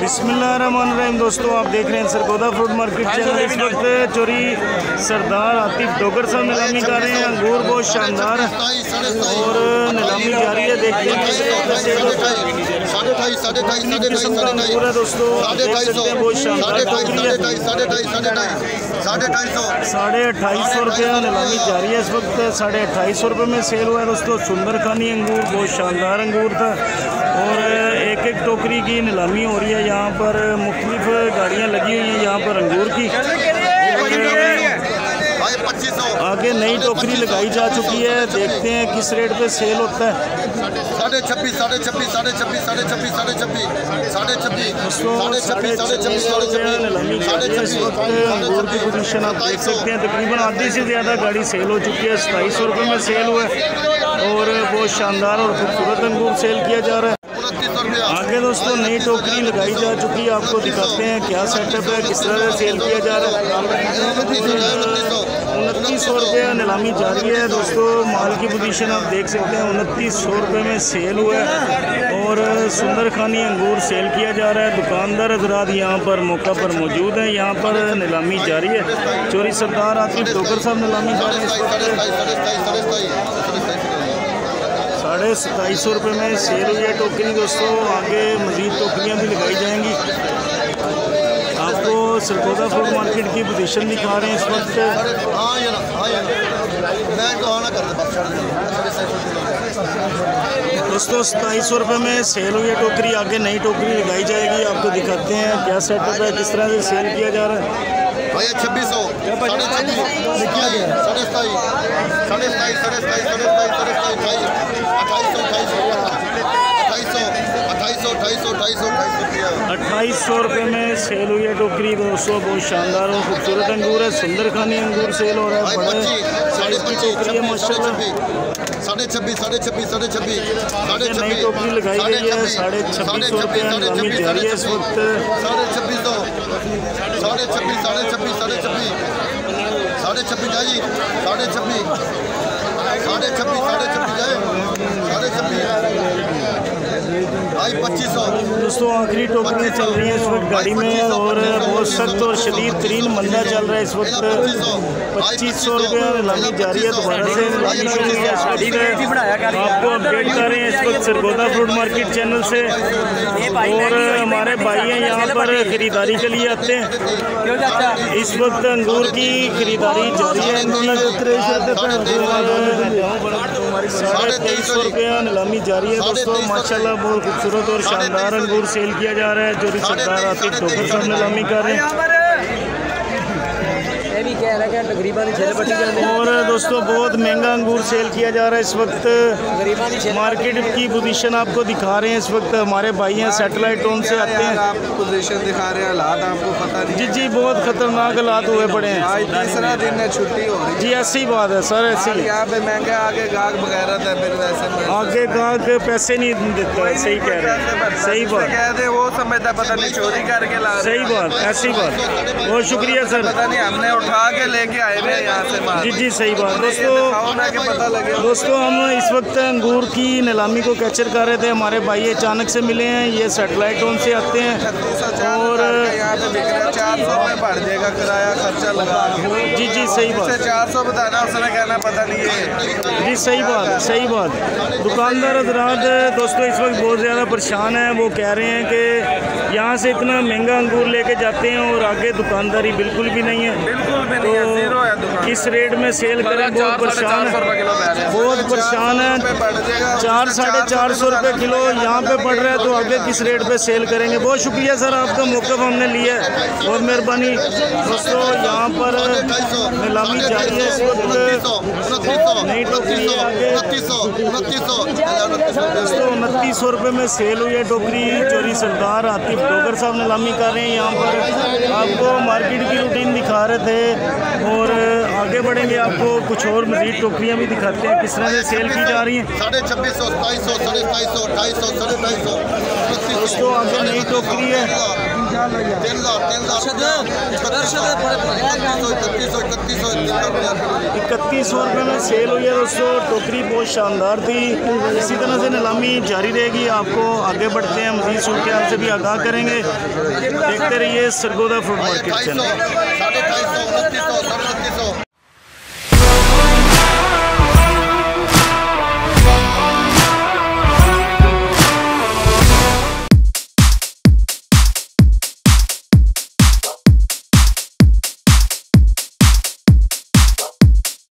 बिस्मिल्लाहिर्रहमानिर्रहीम दोस्तों आप देख रहे हैं सरगोदा फ्रूट मार्केट चैनल इस वक्त चोरी सरदार आतिफ डोगर साहब नीलामी कर रहे हैं अंगूर बहुत शानदार और नीलामी जारी है देखते हैं अंगूर है दोस्तों हैं बहुत शानदार साढ़े अट्ठाईस सौ रुपया नीलामी जारी है इस वक्त साढ़े अट्ठाईस सौ रुपये में सेल हुआ है दोस्तों सुंदर खानी अंगूर बहुत शानदार अंगूर था और एक एक टोकरी की नीलामी हो रही है यहाँ पर मुख्तलिफ़ गाड़ियाँ लगी हुई हैं यहाँ पर अंगूर की आगे नई टोकरी लगाई जा चुकी है देखते हैं किस रेट पे सेल होता है साढ़े छब्बीस साढ़े छब्बीस साढ़े छब्बीस साढ़े छब्बीस साढ़े छब्बीस साढ़े छब्बीस साढ़े छब्बीस साढ़े छब्बीस साढ़े छब्बीस इस वक्त अंगूर की पोजीशन आप देख सकते हैं तकरीबन आधी से ज़्यादा गाड़ी सेल हो चुकी है सताईस सौ रुपये में सेल हुआ है और बहुत शानदार और खूबसूरत अंगूर सेल किया जा रहा है आगे दोस्तों, नई टोकरी लगाई जा चुकी है। आपको दिखाते हैं क्या सेटअप है, किस तरह से सेल किया जा रहा है। उनतीस सौ रुपये नीलामी जारी है। दोस्तों, माल की पोजीशन आप देख सकते हैं। उनतीस सौ रुपये में सेल हुआ है और सुंदर खानी अंगूर सेल किया जा रहा है। दुकानदार हजरात यहाँ पर मौका पर मौजूद हैं। यहाँ पर नीलामी जारी है। चोरी सरदार आतिफ डोगर साहब नीलामी जा रहे हैं साढ़े सताईस सौ रुपये में सेल हुई है टोकरी दोस्तों आगे मज़ीद टोकरियाँ भी लगाई जाएँगी। आपको सरगोदा फ्रूट मार्केट की पोजीशन दिखा रहे हैं इस वक्त। दोस्तों सताईस सौ रुपये में सेल हुई है टोकरी आगे नई टोकरी लगाई जाएगी। आपको दिखाते हैं क्या सेटअप है किस तरह से सेल किया जा रहा है। भैया छब्बीस सौ। साढ़े छब्बीस। साढ़े सताईस। साढ़े सताईस साढ़े सताईस साढ़े सताईस साढ़े सताईस अट्ठाईस। सौ अट्ठाईस सौ। अट्ठाईस सौ अट्ठाईस सौ अट्ठाईस सौ अट्ठाईस सौ अट्ठाईस सौ रुपये। में सेल हुई है टोकरी बहुत सौ बहुत शानदार और खूबसूरत अंगूर है। सुंदर खानी अंगूर सेल हो रहा है टोकरी है माशाल्लाह साढ़े छब्बीस साढ़े छब्बीस साढ़े छब्बीस साढ़े छब्बीस है साढ़े छब्बीस सौ रुपये नीलामी जारी है इस वक्त साढ़े छब्बीस सौ साढ़े छब्बीस साढ़े छब्बीस साढ़े छब्बीस साढ़े छब्बीस जाइए साढ़े छब्बीस साढ़े छब्बीस साढ़े छब्बीस जाए साढ़े छब्बीस पच्चीस सौ दोस्तों आखिरी टोकरियाँ चल रही हैं इस वक्त गाड़ी में और बहुत सख्त और शदीद तरीन मंदा चल रहा है इस वक्त। पच्चीस सौ रुपये नीलामी जारी है दोबारा से शुरू हुई है। आपको अपडेट कर रहे हैं इस वक्त सरगोदा फ्रूट मार्केट चैनल से। और हमारे भाई हैं यहाँ पर ख़रीदारी के लिए आते हैं। इस वक्त अंगूर की खरीदारी जारी है। साढ़े तेईस सौ रुपया नीलामी जारी है दोस्तों। माशाल्लाह बहुत खूबसूरत और शानदार अंगूर सेल किया जा रहा है जो रिश्तेदार आतिफ ठोकर साहब नीलामी कर रहे हैं। भी कह रहे हैं बटी और दोस्तों बहुत महँगा अंगूर सेल किया जा रहा है इस वक्त। मार्केट की पोजीशन आपको दिखा रहे हैं इस वक्त। हमारे भाई हैं सेटेलाइट टोन से आते हैं। आप पोजीशन दिखा रहे हैं हालात आपको पता नहीं जी जी बहुत खतरनाक हालात हुए पड़े हैं। आज तीसरा दिन है छुट्टी हो रही जी ऐसी बात है सर ऐसी यहाँ पे महँगा आगे गाहक वगैरह आगे गाहक पैसे नहीं देते सही कह रहे हैं। सही बात। कहते वो समझता पता नहीं चोरी करके ला सही बात ऐसी बात। बहुत शुक्रिया सर। पता नहीं हमने उठा के लेके आए हुए हैं यहाँ से माल। जी जी सही बात। दोस्तों दिखाओ पता लगे। दोस्तों हम इस वक्त अंगूर की नीलामी को कैप्चर कर रहे थे। हमारे भाई अचानक से मिले हैं। ये सेटेलाइट टोन से आते हैं। और यहाँ पे बिक रहा है। चार सौ में बढ़ जाएगा किराया खर्चा लगा जी जी सही बात। चार सौ बताना उसने कहना पता नहीं है। जी सही बात सही बात। दुकानदार हजरात दोस्तों इस वक्त बहुत ज़्यादा परेशान है। वो कह रहे हैं कि यहाँ से इतना महँगा अंगूर लेके जाते हैं और आगे दुकानदारी बिल्कुल भी नहीं है। बिल्कुल भी नहीं है ज़ीरो है दुकान। इस रेट में सेल करें बहुत परेशान है। बहुत परेशान है। चार साढ़े चार सौ रुपये किलो यहाँ पे पड़ रहा है तो आगे किस रेट पे सेल करेंगे? बहुत शुक्रिया सर आपका मौक़ हमने लिया। है बहुत मेहरबानी दोस्तों, यहाँ पर नीलामी जारी है। दोस्तों, उनतीस सौ रुपये में सेल हुई है टोकरी। चोरी सरदार आतिफ डोगर साहब नीलामी कर रहे हैं। यहाँ पर आपको मार्केट की रूटीन दिखा रहे थे और आगे बढ़ेंगे आपको कुछ और मजीद टोकरियाँ भी दिखाते हैं। किस तरह से सेल की जा रही हैं? साढ़े छब्बीस सौ सताईस सौ साढ़े सताईस सौ अट्ठाईस सौ साढ़े अट्ठाईस सौ दोस्तों आगे नई टोकरी है। इकतीस सौ रुपये में सेल हुई है दोस्तों टोकरी बहुत शानदार थी। इसी तरह से नीलामी जारी रहेगी आपको आगे बढ़ते हैं। मजीद सूरत हाल से भी आगाह करेंगे। देखते रहिए सरगोदा फ्रूट मार्केट चैनल।